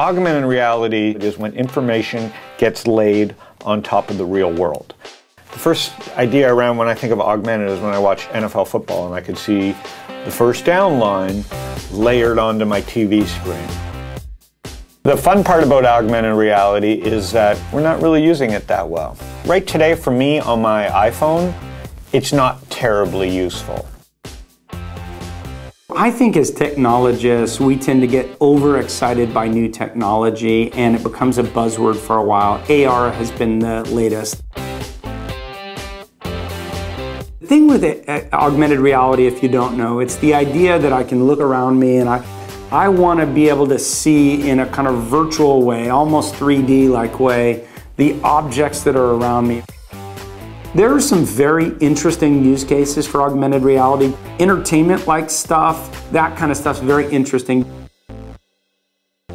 Augmented reality is when information gets laid on top of the real world. The first idea around when I think of augmented is when I watch NFL football and I could see the first down line layered onto my TV screen. The fun part about augmented reality is that we're not really using it that well. Right today, for me on my iPhone, it's not terribly useful. I think as technologists, we tend to get overexcited by new technology and it becomes a buzzword for a while. AR has been the latest. The thing with it, uh, augmented reality, if you don't know, it's the idea that I can look around me and I, I want to be able to see in a kind of virtual way, almost 3D like way, the objects that are around me. There are some very interesting use cases for augmented reality. Entertainment like stuff, that kind of stuff's very interesting.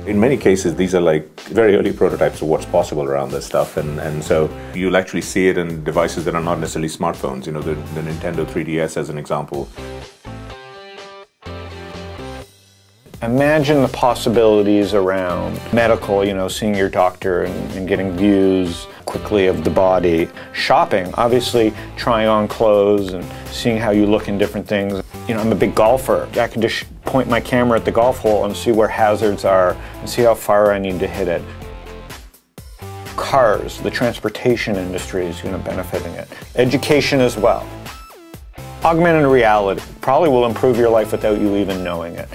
In many cases, these are like very early prototypes of what's possible around this stuff, and, and so you'll actually see it in devices that are not necessarily smartphones. You know, the, the Nintendo 3DS as an example. Imagine the possibilities around medical, you know, seeing your doctor and, and, getting views quickly of the body. Shopping, obviously trying on clothes and seeing how you look in different things. You know, I'm a big golfer. I can just point my camera at the golf hole and see where hazards are and see how far I need to hit it. Cars, the transportation industry is you know, benefiting it. Education as well. Augmented reality probably will improve your life without you even knowing it.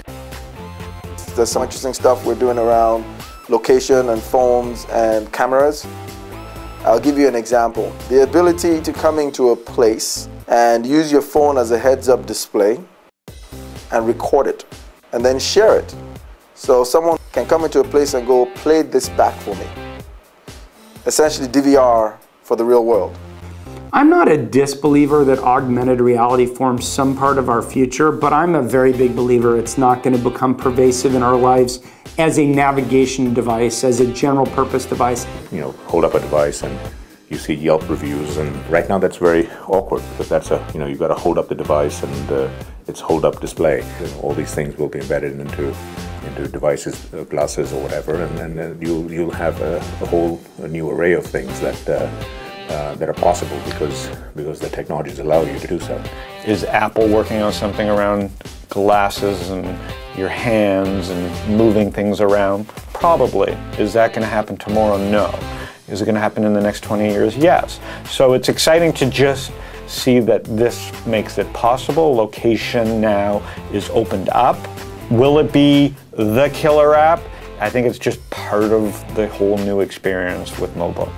There's some interesting stuff we're doing around location and phones and cameras. I'll give you an example. The ability to come into a place and use your phone as a heads-up display and record it and then share it. So someone can come into a place and go, play this back for me. Essentially DVR for the real world. I'm not a disbeliever that augmented reality forms some part of our future, but I'm a very big believer it's not going to become pervasive in our lives as a navigation device, as a general purpose device. You know, hold up a device and you see Yelp reviews, and right now that's very awkward because that's a, you know, you've got to hold up the device and uh, it's hold up display. All these things will be embedded into into devices, uh, glasses or whatever, and, and uh, you'll, you'll have a, a, whole a new array of things that uh, uh, that are possible because because the technologies allow you to do so. Is Apple working on something around glasses and your hands and moving things around? Probably. Is that going to happen tomorrow? No. Is it going to happen in the next 20 years? Yes. So it's exciting to just see that this makes it possible. Location now is opened up. Will it be the killer app? I think it's just part of the whole new experience with mobile.